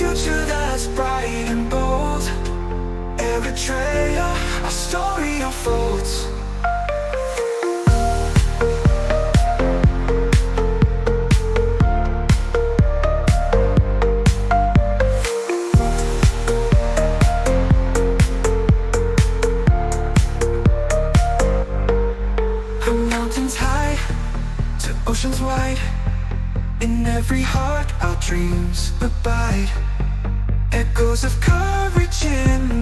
future that's bright and bold. Eritrea, our story unfolds. From mountains high to oceans wide. In every heart our dreams abide Echoes of courage in